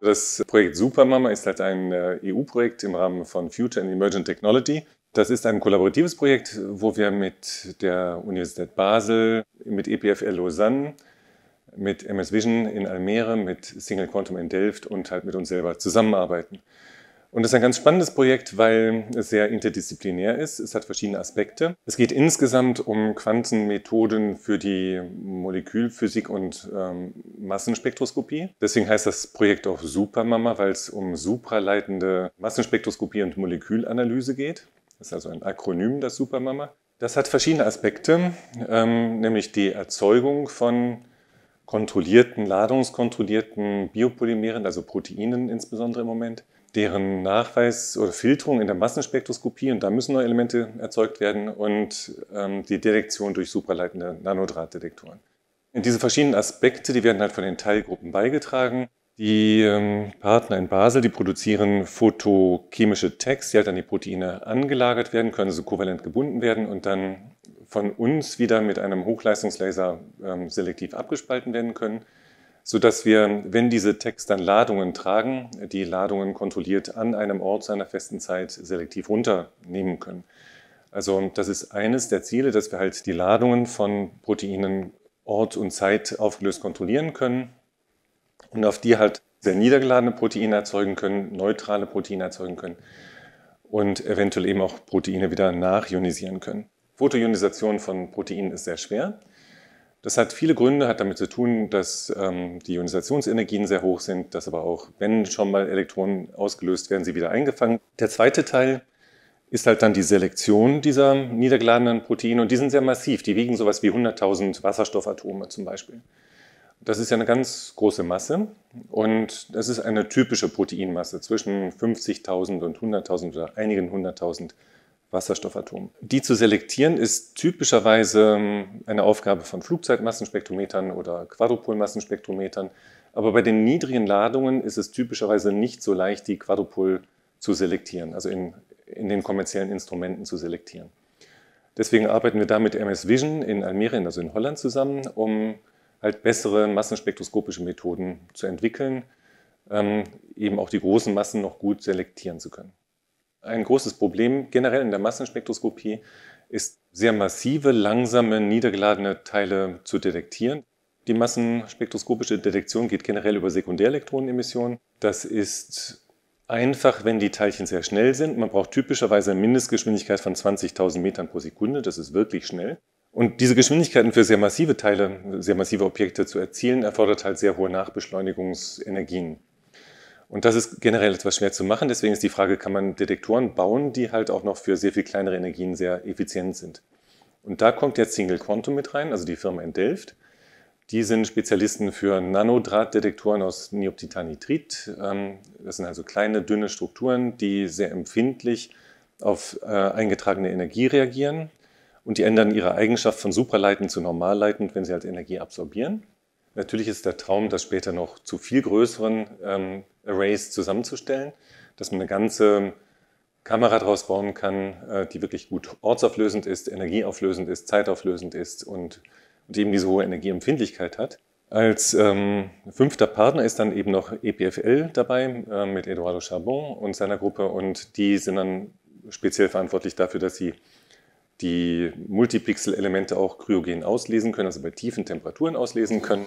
Das Projekt Supermama ist halt ein äh, EU-Projekt im Rahmen von Future and Emergent Technology. Das ist ein kollaboratives Projekt, wo wir mit der Universität Basel, mit EPFL Lausanne, mit MS Vision in Almere, mit Single Quantum in Delft und halt mit uns selber zusammenarbeiten. Und das ist ein ganz spannendes Projekt, weil es sehr interdisziplinär ist. Es hat verschiedene Aspekte. Es geht insgesamt um Quantenmethoden für die Molekülphysik und ähm, Massenspektroskopie. Deswegen heißt das Projekt auch Supermama, weil es um supraleitende Massenspektroskopie und Molekülanalyse geht. Das ist also ein Akronym, das Supermama. Das hat verschiedene Aspekte, ähm, nämlich die Erzeugung von kontrollierten, ladungskontrollierten Biopolymeren, also Proteinen insbesondere im Moment deren Nachweis oder Filterung in der Massenspektroskopie und da müssen neue Elemente erzeugt werden und ähm, die Detektion durch supraleitende Nanodrahtdetektoren. Diese verschiedenen Aspekte, die werden halt von den Teilgruppen beigetragen. Die ähm, Partner in Basel, die produzieren photochemische Tags, die halt an die Proteine angelagert werden, können so kovalent gebunden werden und dann von uns wieder mit einem Hochleistungslaser ähm, selektiv abgespalten werden können sodass wir, wenn diese Tags dann Ladungen tragen, die Ladungen kontrolliert an einem Ort zu einer festen Zeit selektiv runternehmen können. Also das ist eines der Ziele, dass wir halt die Ladungen von Proteinen Ort und Zeit aufgelöst kontrollieren können und auf die halt sehr niedergeladene Proteine erzeugen können, neutrale Proteine erzeugen können und eventuell eben auch Proteine wieder nachionisieren können. Photoionisation von Proteinen ist sehr schwer. Das hat viele Gründe, hat damit zu tun, dass ähm, die Ionisationssenergien sehr hoch sind, dass aber auch, wenn schon mal Elektronen ausgelöst werden, sie wieder eingefangen. Der zweite Teil ist halt dann die Selektion dieser niedergeladenen Proteine und die sind sehr massiv. Die wiegen sowas wie 100.000 Wasserstoffatome zum Beispiel. Das ist ja eine ganz große Masse und das ist eine typische Proteinmasse zwischen 50.000 und 100.000 oder einigen 100.000 Wasserstoffatomen. Die zu selektieren ist typischerweise ähm, eine Aufgabe von Flugzeitmassenspektrometern oder Quadrupolmassenspektrometern. Aber bei den niedrigen Ladungen ist es typischerweise nicht so leicht, die Quadrupol zu selektieren, also in, in den kommerziellen Instrumenten zu selektieren. Deswegen arbeiten wir da mit MS Vision in Almere, also in Holland zusammen, um halt bessere massenspektroskopische Methoden zu entwickeln, ähm, eben auch die großen Massen noch gut selektieren zu können. Ein großes Problem generell in der Massenspektroskopie ist, sehr massive, langsame, niedergeladene Teile zu detektieren. Die massenspektroskopische Detektion geht generell über Sekundärelektronenemission. Das ist einfach, wenn die Teilchen sehr schnell sind. Man braucht typischerweise eine Mindestgeschwindigkeit von 20.000 Metern pro Sekunde. Das ist wirklich schnell. Und diese Geschwindigkeiten für sehr massive Teile, sehr massive Objekte zu erzielen, erfordert halt sehr hohe Nachbeschleunigungsenergien. Und das ist generell etwas schwer zu machen. Deswegen ist die Frage, kann man Detektoren bauen, die halt auch noch für sehr viel kleinere Energien sehr effizient sind. Und da kommt jetzt Single Quantum mit rein, also die Firma in Delft. Die sind Spezialisten für Nanodrahtdetektoren aus Neoptitanitrit. Ähm, das sind also kleine, dünne Strukturen, die sehr empfindlich auf äh, eingetragene Energie reagieren. Und die ändern ihre Eigenschaft von supraleitend zu normalleitend, wenn sie halt Energie absorbieren. Natürlich ist der Traum, das später noch zu viel größeren ähm, Arrays zusammenzustellen, dass man eine ganze Kamera daraus bauen kann, äh, die wirklich gut ortsauflösend ist, energieauflösend ist, zeitauflösend ist und, und eben diese hohe Energieempfindlichkeit hat. Als ähm, fünfter Partner ist dann eben noch EPFL dabei äh, mit Eduardo Charbon und seiner Gruppe und die sind dann speziell verantwortlich dafür, dass sie die Multipixel-Elemente auch kryogen auslesen können, also bei tiefen Temperaturen auslesen können.